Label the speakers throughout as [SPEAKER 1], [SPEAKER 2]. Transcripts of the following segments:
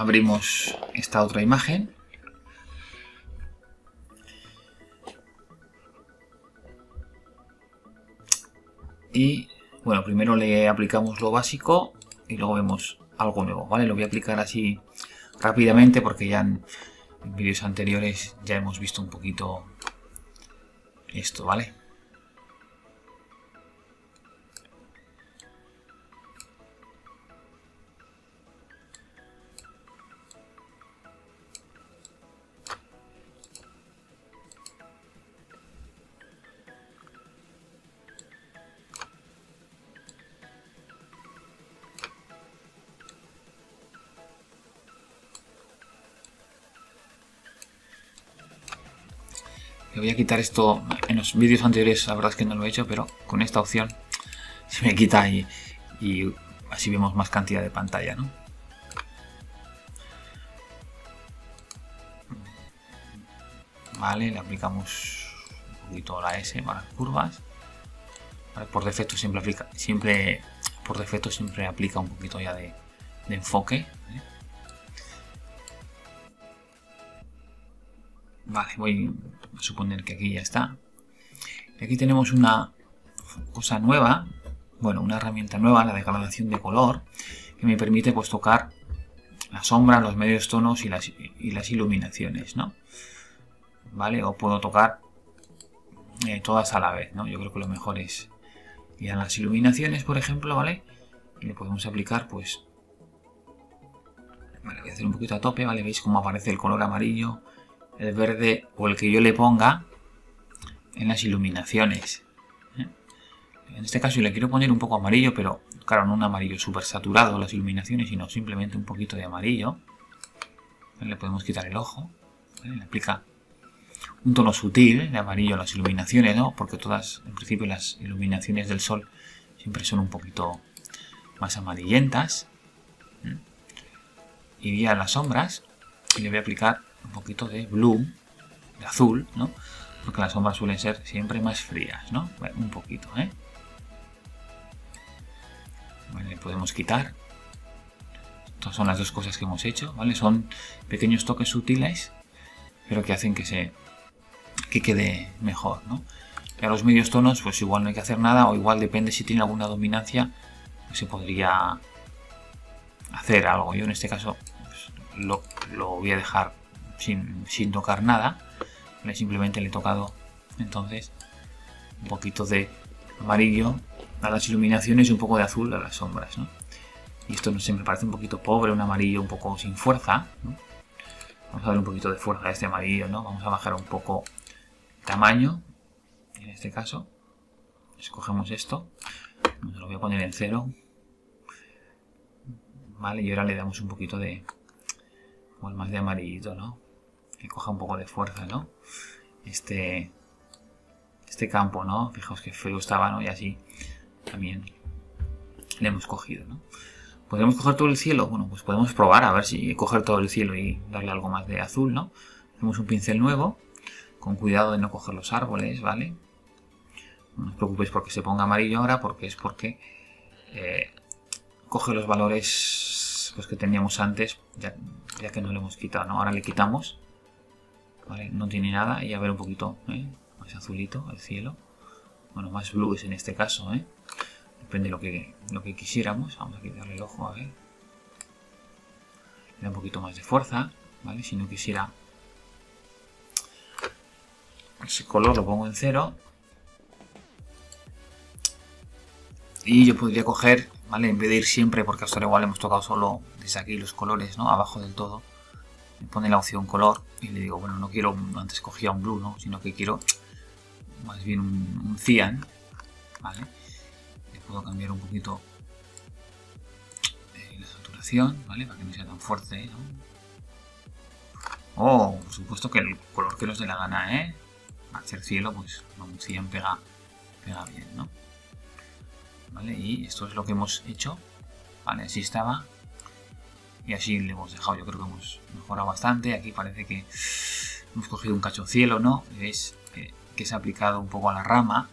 [SPEAKER 1] abrimos esta otra imagen. Y bueno, primero le aplicamos lo básico y luego vemos algo nuevo, ¿vale? Lo voy a aplicar así rápidamente porque ya en, vídeos anteriores ya hemos visto un poquito esto, ¿vale? Le voy a quitar esto en los vídeos anteriores, la verdad es que no lo he hecho, pero con esta opción se me quita y, así vemos más cantidad de pantalla, ¿no? Vale, le aplicamos un poquito la S para las curvas. por defecto siempre aplica, siempre por defecto siempre aplica un poquito ya de, enfoque. Vale, voy a suponer que aquí ya está. Aquí tenemos una cosa nueva, bueno, una herramienta nueva, la degradación de color, que me permite pues tocar la sombra, los medios tonos y las, y las iluminaciones, ¿no? ¿Vale? O puedo tocar eh, todas a la vez, ¿no? Yo creo que lo mejor es ir a las iluminaciones, por ejemplo, ¿vale? Y le podemos aplicar, pues... Vale, voy a hacer un poquito a tope, ¿vale? ¿Veis cómo aparece el color amarillo? El verde o el que yo le ponga en las iluminaciones. ¿eh? En este caso le quiero poner un poco amarillo, pero claro, no un amarillo súper saturado las iluminaciones, sino simplemente un poquito de amarillo. Le podemos quitar el ojo. Le aplica un tono sutil de amarillo a las iluminaciones, ¿no? Porque todas, en principio, las iluminaciones del sol siempre son un poquito más amarillentas. ¿eh? Iría a las sombras y le voy a aplicar un poquito de blue, de azul, ¿no? Porque las sombras suelen ser siempre más frías, ¿no? un poquito, ¿eh? le podemos quitar. Estas son las dos cosas que hemos hecho, ¿vale? Son pequeños toques sutiles, pero que hacen que se que quede mejor, ¿no? Y a los medios tonos, pues igual no hay que hacer nada, o igual depende si tiene alguna dominancia, pues se podría hacer algo. Yo en este caso pues, lo, lo voy a dejar sin, tocar nada. Simplemente le he tocado entonces un poquito de amarillo a las iluminaciones y un poco de azul a las sombras. Y esto no sé, me parece un poquito pobre, un amarillo un poco sin fuerza. Vamos a darle un poquito de fuerza a este amarillo, ¿no? Vamos a bajar un poco el tamaño, en este caso. Escogemos esto, lo voy a poner en cero. Vale, y ahora le damos un poquito de, más de amarillito, ¿no? Que coja un poco de fuerza, ¿no? Este, este campo, ¿no? Fijaos que frío estaba, ¿no? Y así también le hemos cogido, ¿no? ¿Podemos coger todo el cielo? Bueno, pues podemos probar a ver si coger todo el cielo y darle algo más de azul, ¿no? Hacemos un pincel nuevo, con cuidado de no coger los árboles, ¿vale? No os preocupéis porque se ponga amarillo ahora, porque es porque eh, coge los valores pues, que teníamos antes, ya, que no le hemos quitado, ¿no? Ahora le quitamos no tiene nada y a ver un poquito ¿eh? más azulito el cielo. Bueno, más blues en este caso, ¿eh? Depende de lo que, lo que quisiéramos. Vamos a quitarle el ojo, a ver. Le da un poquito más de fuerza, ¿vale? Si no quisiera ese color lo pongo en cero. Y yo podría coger, ¿vale? En vez de ir siempre, porque hasta ahora igual hemos tocado solo desde aquí los colores, ¿no? Abajo del todo me pone la opción color y le digo, bueno, no quiero, antes cogía un blue, ¿no? Sino que quiero más bien un, cian, ¿vale? Le puedo cambiar un poquito eh, la saturación, ¿vale? Para que no sea tan fuerte, ¿no? Oh, por supuesto que el color que nos dé la gana, ¿eh? Hacer cielo, pues un cian pega, pega bien, ¿no? ¿Vale? Y esto es lo que hemos hecho, ¿vale? Así estaba, y así le hemos dejado, yo creo que hemos mejorado bastante. Aquí parece que hemos cogido un cacho cielo, ¿no? Veis que, se ha aplicado un poco a la rama.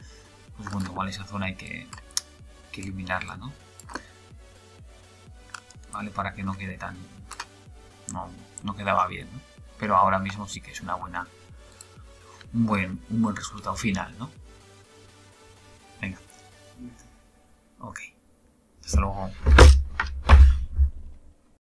[SPEAKER 1] Pues bueno, igual esa zona hay que, que eliminarla, ¿no? Vale, para que no quede tan, no, quedaba bien, ¿no? Pero ahora mismo sí que es una buena, un buen, un buen resultado final, ¿no? Venga. Ok. Hasta luego.